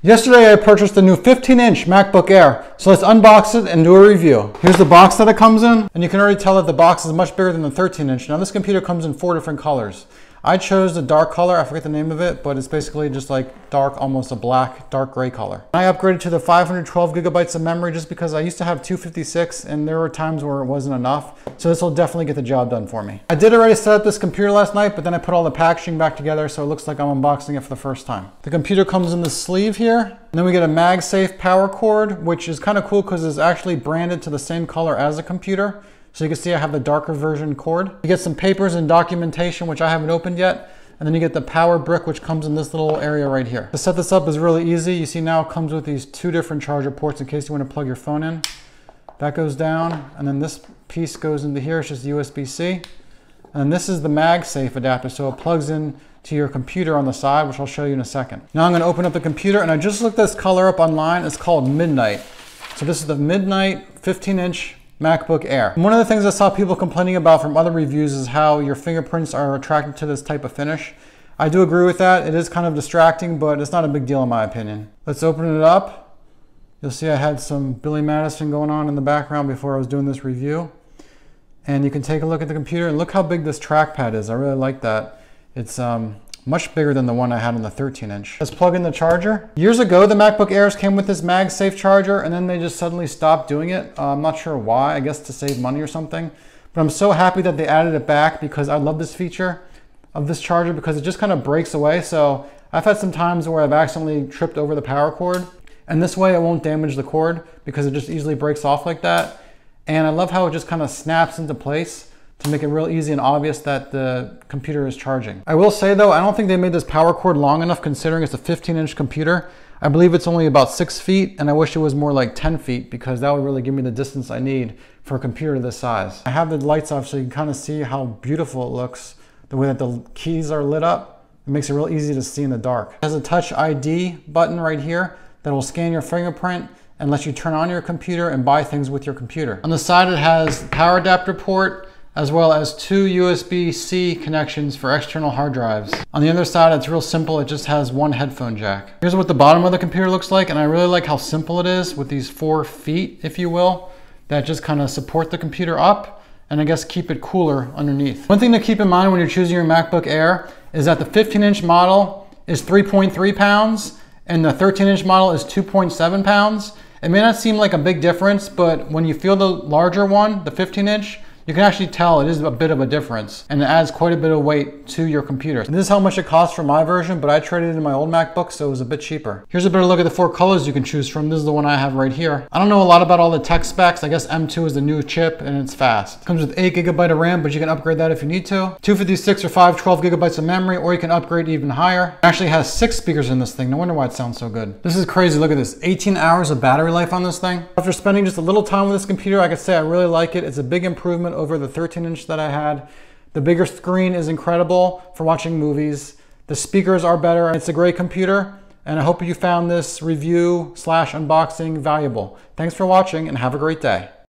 Yesterday I purchased the new 15 inch MacBook Air, so let's unbox it and do a review. Here's the box that it comes in, and you can already tell that the box is much bigger than the 13 inch. Now this computer comes in four different colors. I chose the dark color, I forget the name of it, but it's basically just like dark, almost a black, dark gray color. I upgraded to the 512 gigabytes of memory just because I used to have 256 and there were times where it wasn't enough. So this will definitely get the job done for me. I did already set up this computer last night, but then I put all the packaging back together so it looks like I'm unboxing it for the first time. The computer comes in the sleeve here. And then we get a MagSafe power cord, which is kind of cool because it's actually branded to the same color as the computer. So you can see I have the darker version cord. You get some papers and documentation, which I haven't opened yet. And then you get the power brick, which comes in this little area right here. To set this up is really easy. You see now it comes with these two different charger ports in case you want to plug your phone in. That goes down, and then this piece goes into here. It's just USB-C. And this is the MagSafe adapter, so it plugs in to your computer on the side, which I'll show you in a second. Now I'm gonna open up the computer, and I just looked this color up online. It's called Midnight. So this is the Midnight 15 inch MacBook Air. One of the things I saw people complaining about from other reviews is how your fingerprints are attracted to this type of finish. I do agree with that. It is kind of distracting, but it's not a big deal in my opinion. Let's open it up. You'll see I had some Billy Madison going on in the background before I was doing this review. And you can take a look at the computer and look how big this trackpad is. I really like that. It's um, much bigger than the one I had on the 13 inch. Let's plug in the charger. Years ago, the MacBook Airs came with this MagSafe charger and then they just suddenly stopped doing it. Uh, I'm not sure why, I guess to save money or something. But I'm so happy that they added it back because I love this feature of this charger because it just kind of breaks away. So I've had some times where I've accidentally tripped over the power cord and this way it won't damage the cord because it just easily breaks off like that. And I love how it just kind of snaps into place to make it real easy and obvious that the computer is charging. I will say though, I don't think they made this power cord long enough considering it's a 15 inch computer. I believe it's only about six feet and I wish it was more like 10 feet because that would really give me the distance I need for a computer this size. I have the lights off so you can kind of see how beautiful it looks. The way that the keys are lit up, it makes it real easy to see in the dark. It has a touch ID button right here that will scan your fingerprint and let you turn on your computer and buy things with your computer. On the side it has power adapter port, as well as two USB-C connections for external hard drives. On the other side, it's real simple. It just has one headphone jack. Here's what the bottom of the computer looks like, and I really like how simple it is with these four feet, if you will, that just kind of support the computer up and I guess keep it cooler underneath. One thing to keep in mind when you're choosing your MacBook Air is that the 15 inch model is 3.3 pounds and the 13 inch model is 2.7 pounds. It may not seem like a big difference, but when you feel the larger one, the 15 inch, you can actually tell it is a bit of a difference and it adds quite a bit of weight to your computer. And this is how much it costs for my version, but I traded in my old MacBook, so it was a bit cheaper. Here's a better look at the four colors you can choose from. This is the one I have right here. I don't know a lot about all the tech specs. I guess M2 is the new chip and it's fast. Comes with eight gigabyte of RAM, but you can upgrade that if you need to. 256 or 512 gigabytes of memory, or you can upgrade even higher. It actually has six speakers in this thing. No wonder why it sounds so good. This is crazy. Look at this. 18 hours of battery life on this thing. After spending just a little time with this computer, I could say I really like it. It's a big improvement over the 13 inch that I had. The bigger screen is incredible for watching movies. The speakers are better. It's a great computer. And I hope you found this review slash unboxing valuable. Thanks for watching and have a great day.